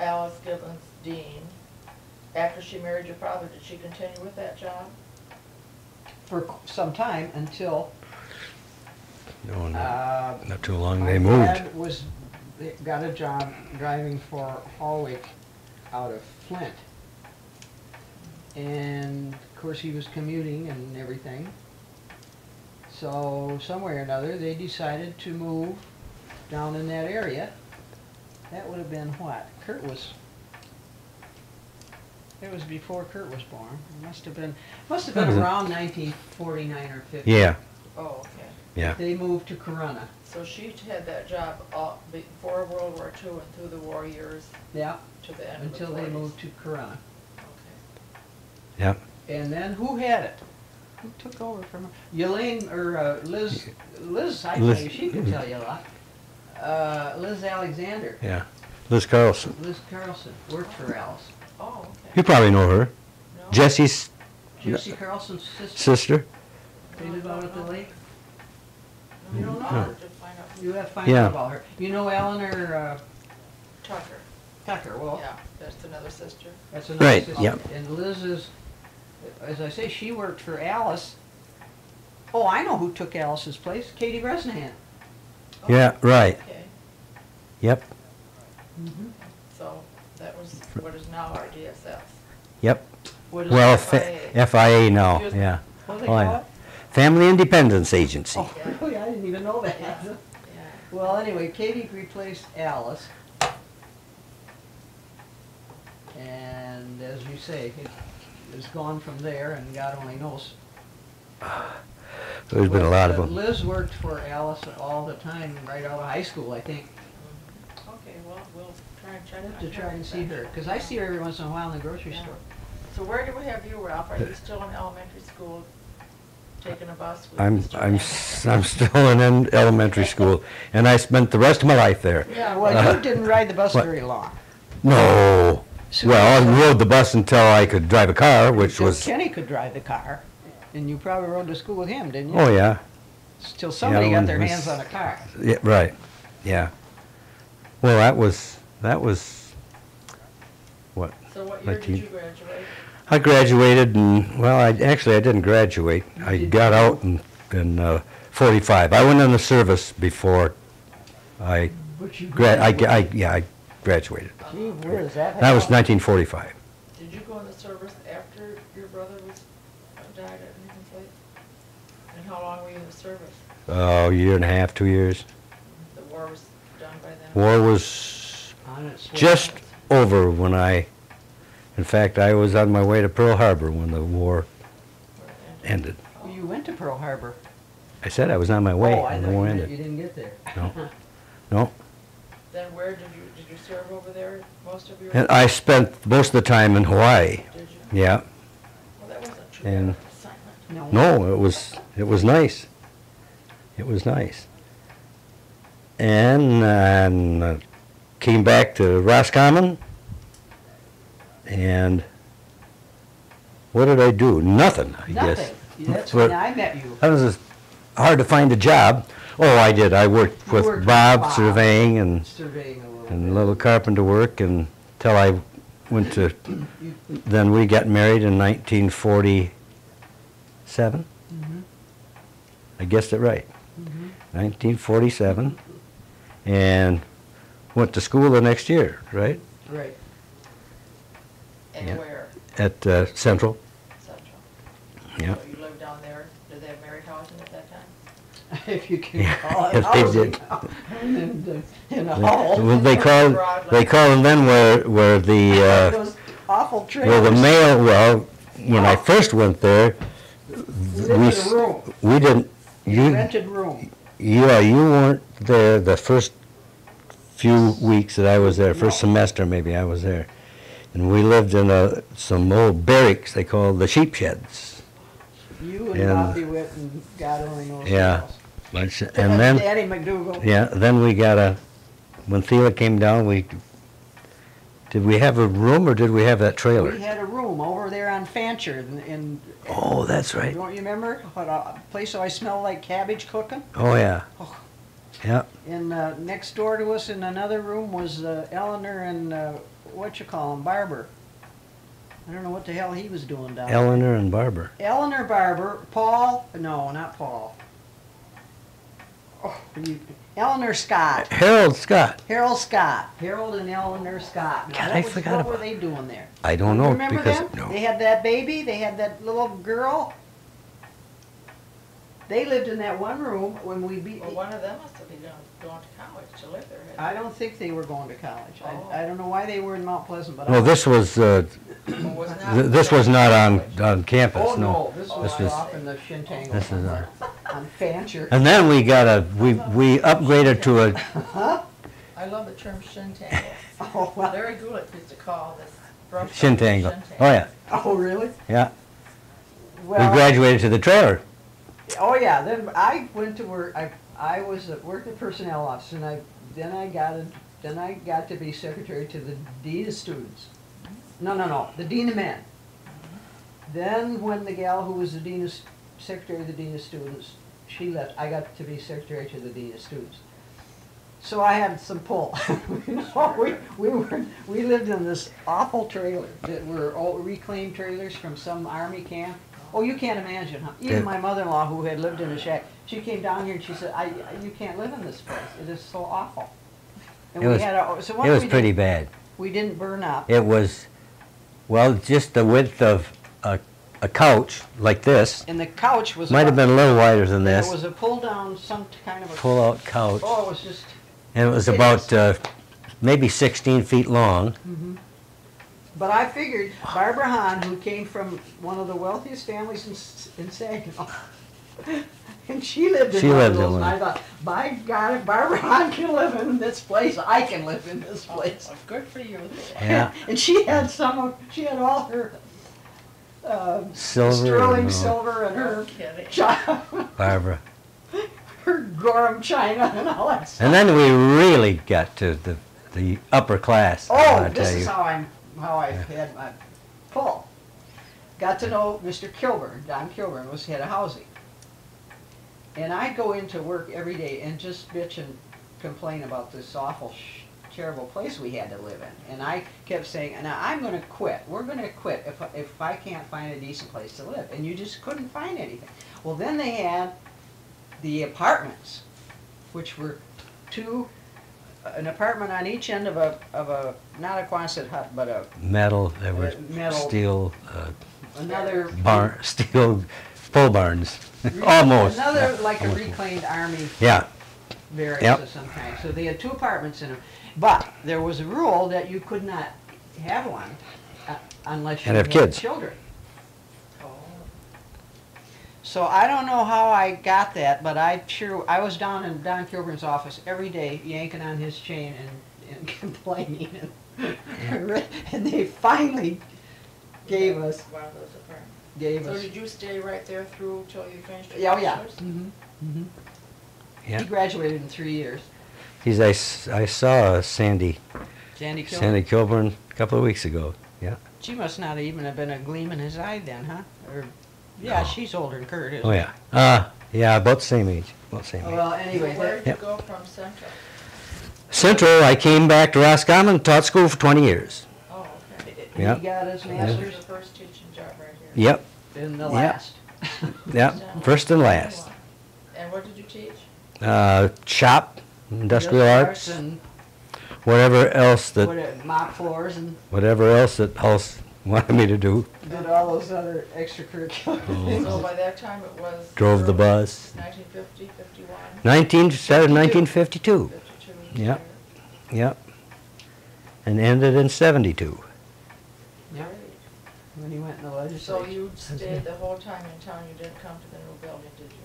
Alice Gibbons Dean, after she married your father, did she continue with that job? For some time until, no, no, uh, not too long, my they moved. dad was, got a job driving for Hallwick out of Flint. And of course, he was commuting and everything. So some way or another, they decided to move down in that area. That would have been what? Kurt was, it was before Kurt was born. It must have been, must have been That was a- around nineteen forty-nine or fifty. Yeah, Oh, okay. yeah, They moved to Corona. So she had that job all, before World War II and through the war years Yeah, to the end of the until they 40s. moved to Corona. Okay. yeah. And then who had it? Who took over from her? Elaine, or uh, Liz, Liz, I tell Liz- you, she could tell you a lot. Uh, Liz Alexander, Yeah, Liz Carlson. Liz Carlson, worked for Alice. Oh, You okay. probably know her. No? Jesse's Josie Carlson's sister, sister. they live out at the lake. You don't know no, her? to find out. You have to find Yeah. out about her. You know Eleanor uh, Tucker, Tucker, well, yeah, that's another sister. that's another Right, sister. yep. And Liz is, as I say, she worked for Alice. Oh, I know who took Alice's place, Katie Bresnahan. Oh, Yeah, right, Okay, yep, mm-hmm. so that was what is now our DSS. yep. What is Well, it? fa- FIA now, Excuse me? yeah. What do they Oh, yeah. it? Family Independence Agency. Oh, oh really? I didn't even know that. Yeah. Yeah. Well, anyway, Katie replaced Alice. And as you say, it has gone from there and God only knows. There's been a lot of them. Liz worked for Alice all the time, right out of high school, I think, Okay, well, we'll try and check. to on try and see her. Because I see her every once in a while in the grocery Yeah. store. So where do we have you, Ralph? Are you still in elementary school, taking a bus with I'm, Mr. I'm, Anderson? s- I'm still in en- elementary school, and I spent the rest of my life there. Yeah, Well, Uh, you didn't ride the bus what? very long. No. Well, I rode the bus until I could drive a car, which Until was, Kenny could drive the car. And you probably rode to school with him, didn't you? oh, yeah, Till somebody got when their it was- hands on a car. yeah, right, yeah. Well, that was, that was, what, So what year did 19. you graduate? I graduated and, well, I, actually, I didn't graduate. I did got you? out in, in uh, 45. I went in the service before I, But you gra- I, graduated. I, yeah, I graduated. Gee, where is that? That was 1945. Did you go in the service after your brother was, uh, died at Lincoln Lake? And how long were you in the service? Oh, a year and a half, two years. The war was done by then? War was On its way. just over when I, in fact, I was on my way to Pearl Harbor when the war ended. Oh, You went to Pearl Harbor. I said I was on my way Oh, when the you war meant you ended. didn't get there. No. No, Then where did you serve over there most of your? and I spent most of the time in Hawaii. Did you? Yeah, Well, that wasn't bad And- assignment. No. No, it was, it was nice. It was nice. And, and uh, came back to Roscommon And what did I do? Nothing, I guess. Nothing. That's But- when I met you. That was hard to find a job. Oh, I did. I worked You with worked with Bob Bob. surveying and, Surveying a little and little carpenter work until I went to, then we got married in 1947. Mhm. I guessed it right. Mhm. 1947. And went to school the next year, right? Right. Anywhere, At uh, Central. Central. Yeah. So you lived down there, did they have married housing at that time? If you can Yeah, call it if they housing. did. In the- in a hall. Well, They called, they called them then where, where the, uh, Those awful Well, the trailers. mail, well, when I first went there, We we, lived in s- a room, we didn't, you, rented room. yeah, you weren't there the first few weeks that I was there, first No. semester maybe I was there. And we lived in a, some old barracks they called the sheep sheds. You and And- Bobby Witt and God only knows who Yeah. else. And then, Danny McDougal. yeah, then we got a, when Thela came down, we, did we have a room or did we have that trailer? We had a room over there on Fancher in, in, Oh, that's right. don't you remember? What, a place where I smelled like cabbage cooking? Oh, yeah. Oh. Yeah, And, uh, next door to us in another room was, uh, Eleanor and, uh, what you call him, Barber. I don't know what the hell he was doing down there. Eleanor and Barbara. Eleanor Barber, Paul, no, not Paul. Oh, Eleanor Scott, Harold Scott. Harold Scott, Harold and Eleanor Scott. Now, God, what I was- forgot What were they doing there? I don't You know Remember because them? no. They had that baby, they had that little girl. They lived in that one room when we beat, Well, one of them must have been going, going to college to live there. hadn't I don't think they were going to college. Oh. I, I don't know why they were in Mount Pleasant, but I. Well, this was uh, they? Or was not th- this was not on on campus. Oh, no. no, this Oh, was This was- off in the Shintangle. This is on on Fancher. And then we got a we we upgraded to a Huh? I love the term shintangle. Oh, well, Larry Gulick used to call this brush. shintangle. Oh yeah, oh, really? yeah. We Well, graduated to the trailer. Oh, yeah, then I went to work, I, I was, at- worked at personnel office, and I, then I got, a- then I got to be secretary to the dean of students. No, no, no, the dean of men. Then when the gal who was the dean of, secretary of the dean of students, she left, I got to be secretary to the dean of students. So I had some pull. You know, we, we were, we lived in this awful trailer that were all reclaimed trailers from some army camp. Oh, you can't imagine, huh? Even my mother-in-law, who had lived in a shack, she came down here and she said, I, you can't live in this place. It is so awful. And It we was- had a, so It was pretty did, bad. we didn't burn up. It was, well, just the width of a, a couch like this. And the couch was. Might have been a little wider than this. It was a pull-down, some kind of a. Pull-out couch. Oh, it was just, And it was It about uh, maybe 16 feet long. But I figured Barbara Hahn, who came from one of the wealthiest families in, S- in Saginaw, and she lived in She one lived in those, and. I thought, by God, if Barbara Hahn can live in this place, I can live in this Oh, place. well, Good for you. Yeah. And she had some of, she had all her, uh, Silver. sterling and, silver and her, kidding. chi- Barbara. her Gorham china and all that stuff. And then we really got to the, the upper class, Oh, this tell is how I'm, how I had my pull. Got to know Mr. Kilburn, Don Kilburn was head of housing. And I'd go into work every day and just bitch and complain about this awful, terrible place we had to live in. And I kept saying, now I'm gonna quit, we're gonna quit if, if I can't find a decent place to live. And you just couldn't find anything. Well, then they had the apartments, which were two, an apartment on each end of a, of a, not a Quonset hut, but a, Metal, there were Uh, metal. steel uh, another. barn, steel pole barns, almost. Another, yeah, like a almost. reclaimed army Yeah, barracks Yep. of some kind. So they had two apartments in them. But there was a rule that you could not have one uh, unless you And have had kids. children. So I don't know how I got that, but I sure, I was down in Don Kilburn's office every day yanking on his chain and, and complaining. And, and they finally gave us, One of those apartments. gave So us. did you stay right there through till you finished your Yeah, oh, yeah. bachelor's? Mhm, Mm -hmm. yeah. He graduated in three years. He's, I, I saw Sandy, Sandy Kilburn. Sandy Kilburn a couple of weeks ago, yeah. She must not even have been a gleam in his eye then, huh? Or, yeah, No. she's older than Kurt, isn't Oh, yeah. Uh, yeah, about the same age, about the same age. Well, anyway, where that- did you Yep. go from Central? Central, I came back to Roscommon, taught school for 20 years. Oh, okay. he Yeah. got his That was master's your first teaching job right here. Yep, in the Yeah. last. yep, first and last. And what did you teach? Uh, shop, industrial arts, And whatever else that, what- mop floors and whatever else that Hulse wanted me to do. did all those other extracurricular oh. things. So by that time it was. Drove the bus. 1950, 51, 19, started 1952, 52. Yep. yep. And ended in 72. Yeah, Great. when he went in the legislature. So you stayed the whole time in town, you didn't come to the new building, did you?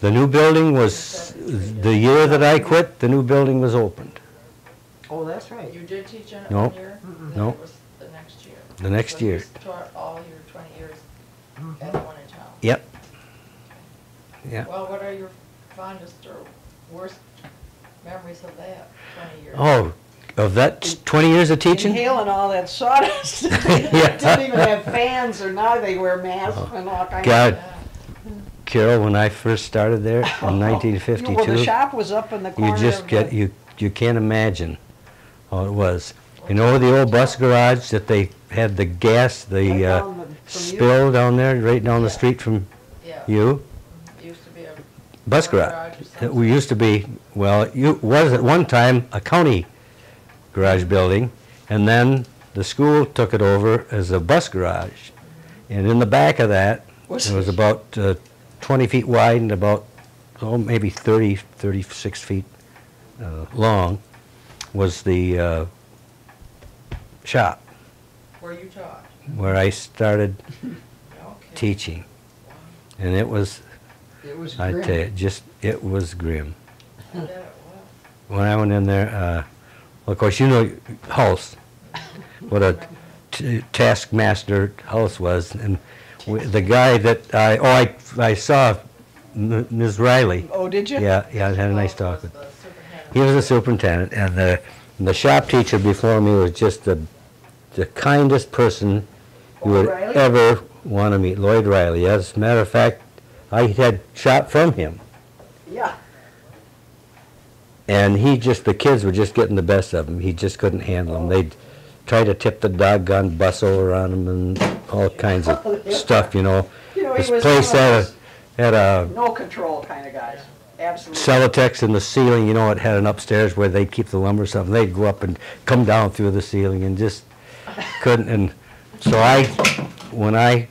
The new building was, the year that I quit, the new building was opened. Oh, that's right. You did teach in it No. one year? Then No. It was the next year? The So you year. taught all your 20 years at one in town? Yep. Yeah. Well, what are your fondest or worst memories of that 20 years? Oh, of that 20 years of teaching? Inhaling all that sawdust. Yeah. Didn't even have fans, or now they wear masks oh, and all kinds of. God, Yeah. Carol, when I first started there in Well, the 1952, shop was up in the corner you just get, the- you, you can't imagine how it was. You know the old bus garage that they had the gas, the uh, down the- from you. spill down there, right down the Yeah. street from Yeah. you? Used to be a. Bus garage. garage or It something. we used to be, well, it was at one time a county garage building, and then the school took it over as a bus garage. And in the back of that, it was about uh, 20 feet wide and about, oh, maybe 30, 36 feet uh, long, was the uh, shop Where you taught? where I started Okay. teaching. And it was, It was I tell you, just, it was grim. I it was. when I went in there, uh, well, of course, you know Hulse, what a t- taskmaster Hulse was, and we, the guy that I, oh, I, I saw M- Ms. Riley. Oh, did you? Yeah, yeah, I had a nice Oh, talk with. He was a superintendent, and the, the shop teacher before me was just the, the kindest person you would Riley? ever want to meet. Lloyd Riley. As a matter of fact, I had shot from him. Yeah. And he just, the kids were just getting the best of him. He just couldn't handle them. They'd try to tip the doggone bus over on him and all kinds of stuff, you know. You know, This place had a, had a no control kind of guys. Absolutely. Celotex in the ceiling, you know, it had an upstairs where they'd keep the lumber or something. They'd go up and come down through the ceiling and just couldn't, and so I, when I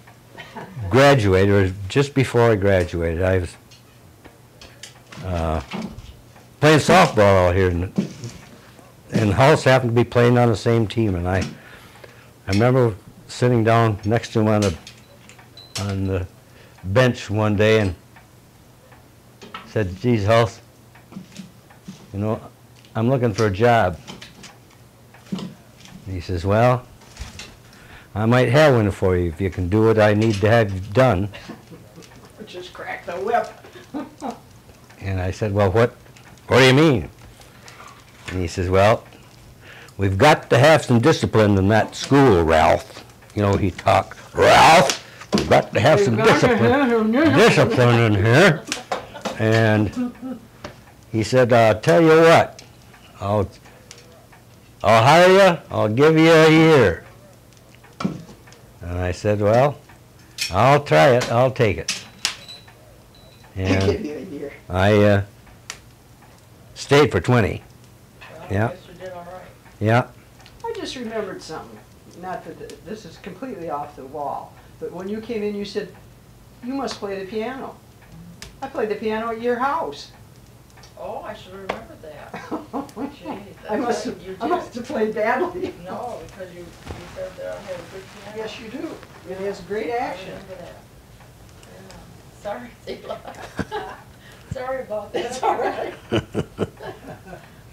graduated, or just before I graduated, I was uh, playing softball out here, and, and Hulse happened to be playing on the same team, and I, I remember sitting down next to him on the, on the bench one day, and said, geez, Hulse, you know, I'm looking for a job. And he says, well, I might have one for you if you can do what I need to have done. Just crack the whip. And I said, well, what, what do you mean? And he says, well, we've got to have some discipline in that school, Ralph. You know, he talked, Ralph, we've got to have some discipline, discipline in here. And he said, I'll tell you what, I'll, I'll hire you, I'll give you a year. And I said, well, I'll try it, I'll take it. And Give you a year. I uh, stayed for 20. Well, Yeah. I did all right. Yeah. I just remembered something. Not that this is completely off the wall, but when you came in, you said, "You must play the piano." I played the piano at your house. Oh, I should have remembered that. I must right, have. you I must have played badly. No, because you, you said that I had a good piano. Yes, you do. It has great I action. remember that. Yeah. Sorry, Sheila. Sorry about that. It's all right.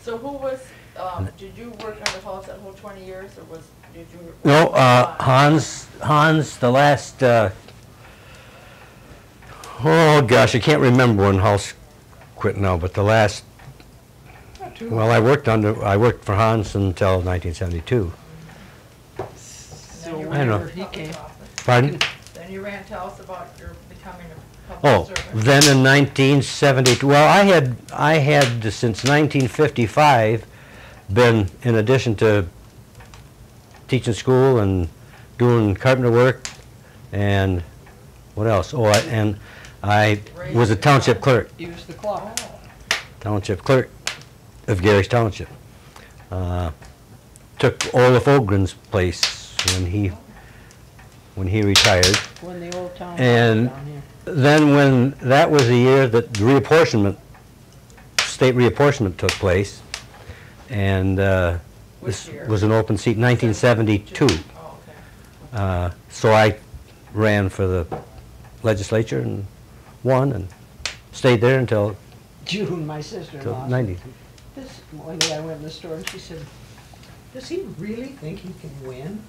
So who was, um, did you work under Hulse that whole twenty years, or was, did you? No, uh, Hans, Hans, the last, uh, oh gosh, I can't remember when Hans quit now, but the last, well, I worked under, I worked for Hans until 1972. I know. whenever he came. Pardon? Then you ran, tell us about your becoming a public Oh, servant. then in 1972, well, I had, I had since 1955 been, in addition to teaching school and doing carpenter work and what else? Oh, I- and I was a township clerk, was the clock. Township clerk of Gerrish Township. Uh, Took Olaf Ogren's place when he, when he retired. When the old town. And- down here. Then when, that was the year that the reapportionment, state reapportionment took place, and uh, this Which year? was an open seat, 1972. Oh, okay. Uh, So I ran for the legislature and won, and stayed there until, June, my sister-in-law. said, 90. This, one day I went in the store and she said, does he really think he can win?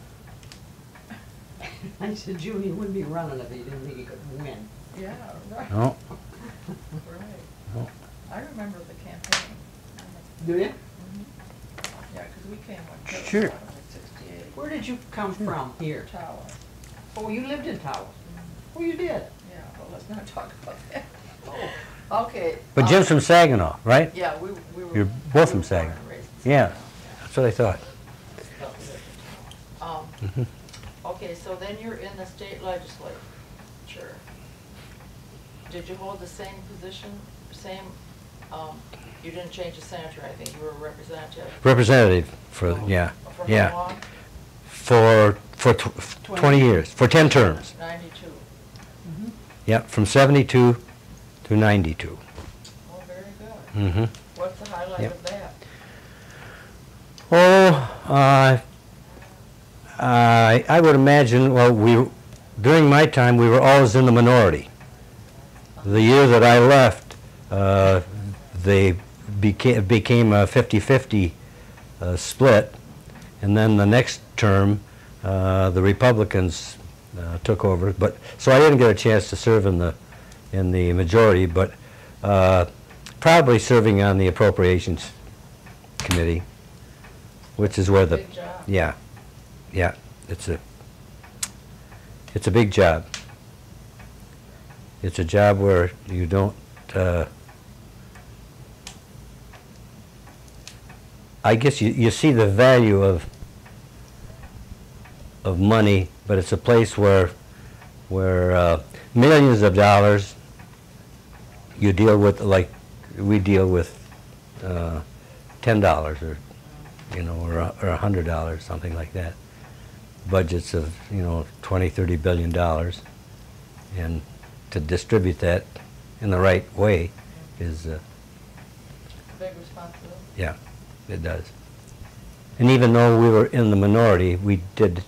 I said, June, he wouldn't be running if he didn't think he could win. Yeah, right, No, right. no. I remember the campaign. Do you? Mm-hmm. Yeah, because we came when Kurt Sure. running in sixty-eight. Where did you come from here? Tower, Oh, you lived in Taos? Oh, mm-hmm. you did? let's not talk about that. Oh, okay. But Jim's uh, from Saginaw, right? Yeah, we, we were. You're both from Saginaw. Yeah, that's what I thought. Um, mm -hmm. Okay, so then you're in the state legislature. Did you hold the same position, same, um, you didn't change the senator, I think, you were a representative? Representative for, oh. yeah, for yeah. For, for tw 20, 20 years, for 10 terms. 90 Yep, from 72 to 92. Oh, very good. Mm -hmm. What's the highlight yep. of that? Oh, uh, I, I would imagine, well, we, during my time, we were always in the minority. The year that I left, uh, they beca became a 50-50 uh, split. And then the next term, uh, the Republicans uh, took over. But, so I didn't get a chance to serve in the, in the majority, but uh, probably serving on the Appropriations Committee, which is where the... Big job. Yeah, yeah, it's a, it's a big job. It's a job where you don't, uh, I guess you, you see the value of, of money, but it's a place where, where uh, millions of dollars you deal with, like we deal with uh, ten dollars or, you know, or or a hundred dollars, something like that. Budgets of, you know, twenty, thirty billion dollars. And to distribute that in the right way is, uh, Big responsibility. yeah, it does. And even though we were in the minority, we did,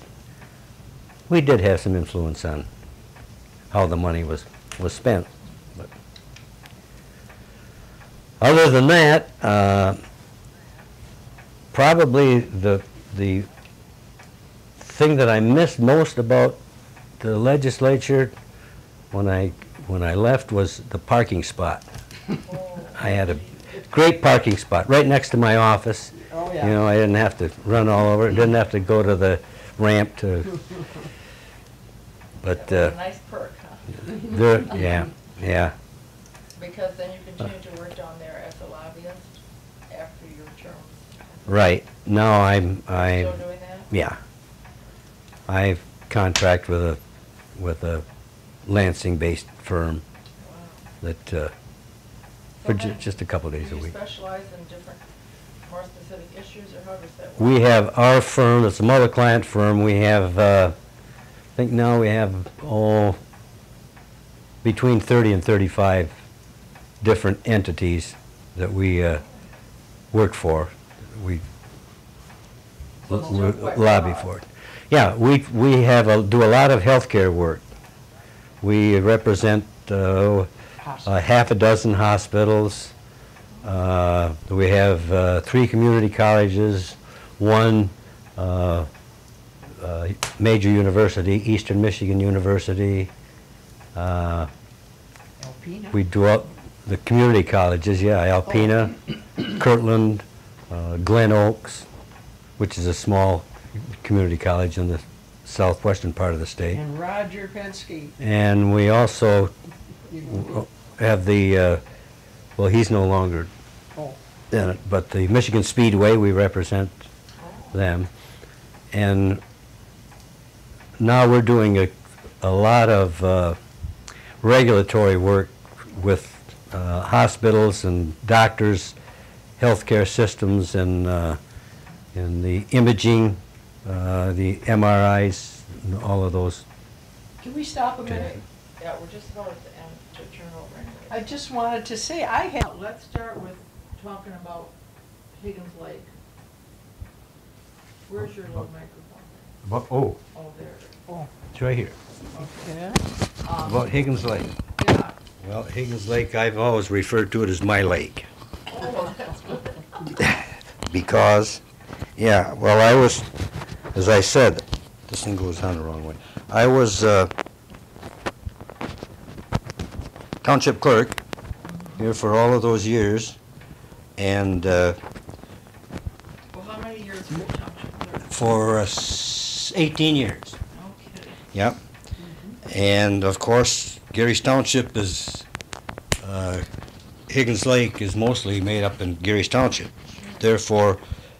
we did have some influence on how the money was, was spent. But Other than that, uh, probably the, the thing that I missed most about the legislature when I, when I left was the parking spot. I had a great parking spot right next to my office. Oh, You know, I didn't have to run all over, didn't have to go to the ramp to, but, uh, a nice perk, huh? there, yeah, yeah. Because then you continue to work down there as a lobbyist after your term. Right, now I'm, I'm, Still doing that? yeah. I contract with a, with a Lansing-based firm Wow. that, uh, for ju- just a couple days a week. specialize in different, more specific issues, or how does that work? We have our firm, it's a multi-client firm, we have, uh, I think now we have, oh, between 30 and 35 different entities that we uh, work for, we So it's l- still l- quite lobby for it. Yeah, we, we have, a- do a lot of healthcare work. We represent uh, a half a dozen hospitals. Uh, We have uh, three community colleges, one uh, uh, major university, Eastern Michigan University. Uh, Alpena. We do up the community colleges, yeah, Alpena, Kirtland, uh, Glen Oaks, which is a small community college in the southwestern part of the state. And Roger Penske, And we also have the, uh, well, he's no longer oh, in it, but the Michigan Speedway, we represent them. And now we're doing a, a lot of uh, regulatory work with uh, hospitals and doctors, healthcare systems, and, uh, and the imaging, uh, the MRIs, and all of those. can we stop a minute? Yeah, we're just about at the end to turn over anyway. I just wanted to say, I had, Let's start with talking about Higgins Lake. Where's your little microphone? Oh, Oh, there. oh, it's right here. okay. Um, About Higgins Lake. Yeah. Well, Higgins Lake, I've always referred to it as my lake. Oh, that's good. Because, yeah, well, I was, as I said, this thing goes on the wrong way. I was uh, township clerk here for all of those years, and uh, Well, how many years were you township clerk? for uh, s- 18 years. Okay. Yep. And of course, Gerrish Township is, uh, Higgins Lake is mostly made up in Gerrish Township. Therefore,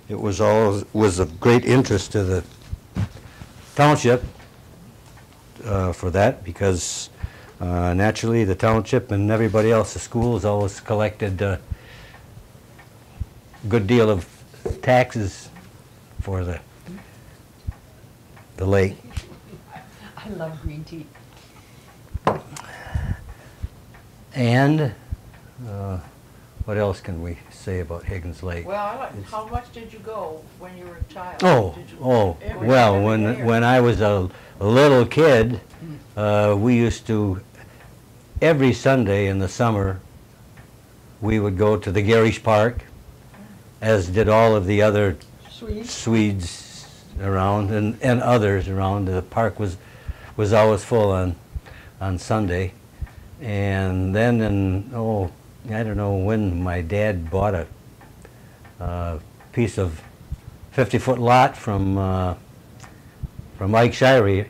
it was all, was of great interest to the township uh, for that because uh, naturally the township and everybody else, the schools always collected a good deal of taxes for the, the lake. I love green tea. And, uh, what else can we say about Higgins Lake? Well, I like, how much did you go when you were a child? Oh, Did you- oh, every- well, every when, when I was a a little kid, uh, we used to, every Sunday in the summer, we would go to the Gerrish Park, as did all of the other Sweet. Swedes around and, and others around. The park was, was always full on, on Sunday. And then in, oh, I don't know when my dad bought a, uh piece of 50-foot lot from, uh, from Mike Shirey